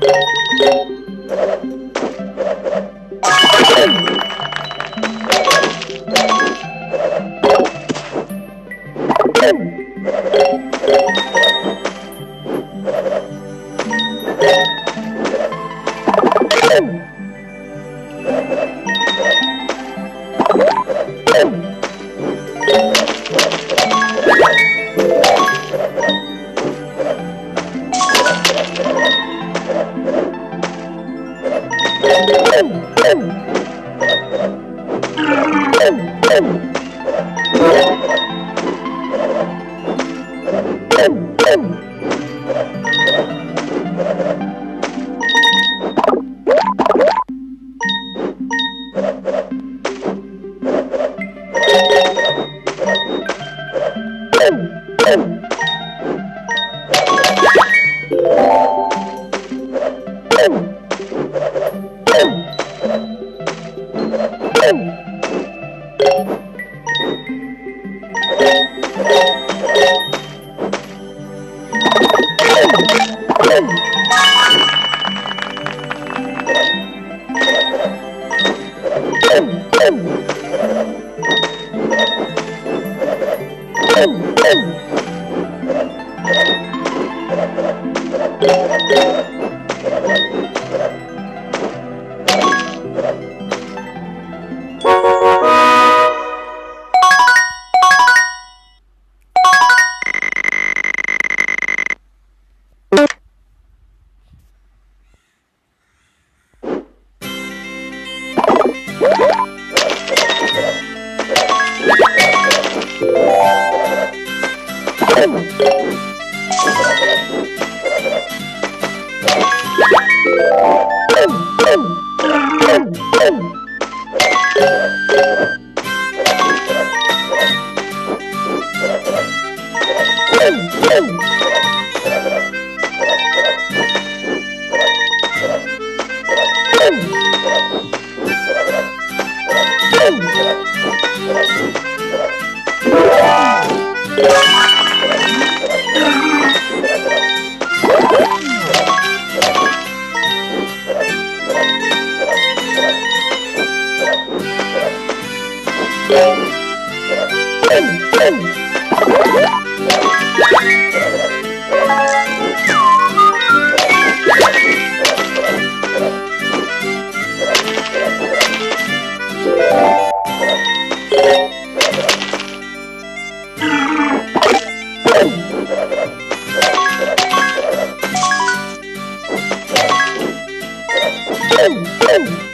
Woo! Oh! Ooh. Boom! Boom!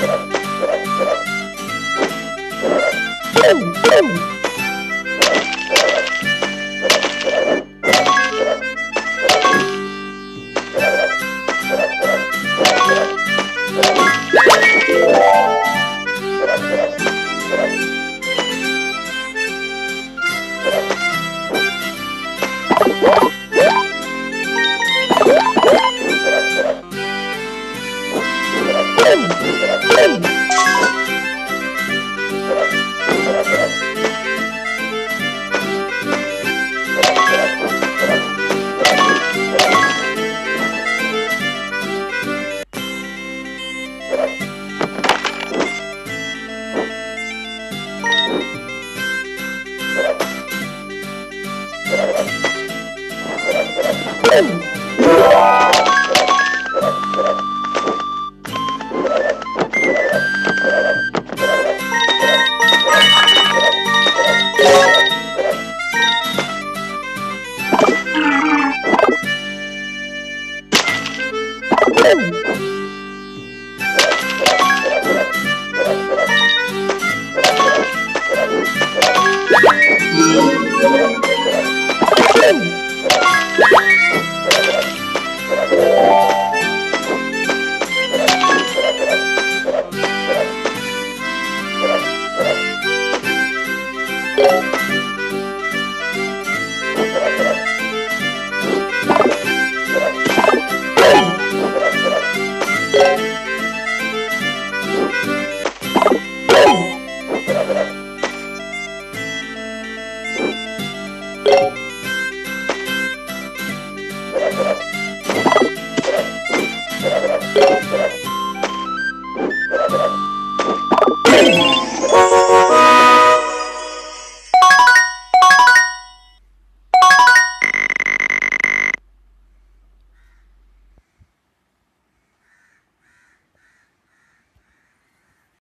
Boom, boom. Woo!